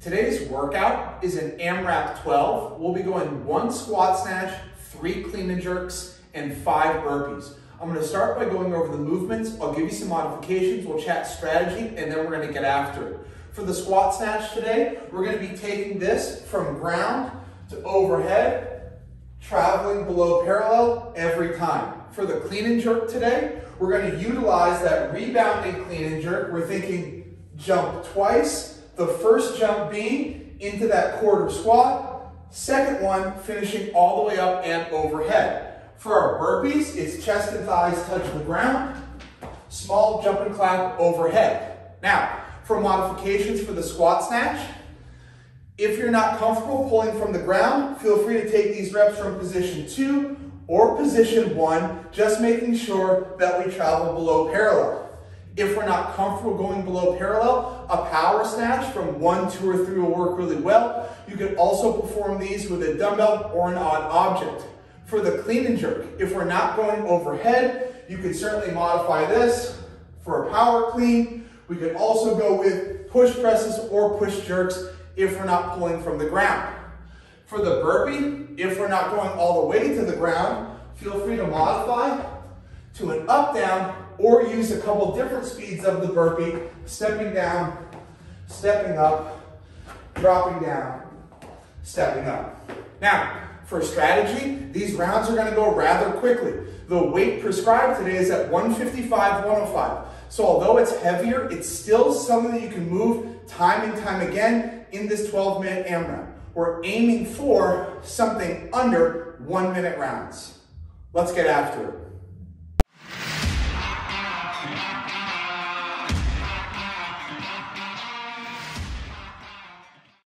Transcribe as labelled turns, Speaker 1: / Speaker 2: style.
Speaker 1: Today's workout is an AMRAP 12. We'll be going one squat snatch, three clean and jerks, and five burpees. I'm gonna start by going over the movements. I'll give you some modifications. We'll chat strategy, and then we're gonna get after it. For the squat snatch today, we're gonna be taking this from ground to overhead, traveling below parallel every time. For the clean and jerk today, we're gonna utilize that rebounding clean and jerk. We're thinking jump twice, the first jump being into that quarter squat, second one finishing all the way up and overhead. For our burpees, it's chest and thighs touch the ground, small jump and clap overhead. Now, for modifications for the squat snatch, if you're not comfortable pulling from the ground, feel free to take these reps from position two or position one, just making sure that we travel below parallel. If we're not comfortable going below parallel, a power snatch from one, two, or three will work really well. You can also perform these with a dumbbell or an odd object. For the clean and jerk, if we're not going overhead, you can certainly modify this for a power clean. We could also go with push presses or push jerks if we're not pulling from the ground. For the burpee, if we're not going all the way to the ground, feel free to modify to an up down or use a couple different speeds of the burpee, stepping down, stepping up, dropping down, stepping up. Now, for strategy, these rounds are gonna go rather quickly. The weight prescribed today is at 155, 105. So although it's heavier, it's still something that you can move time and time again in this 12 minute AMRAP. We're aiming for something under one minute rounds. Let's get after it.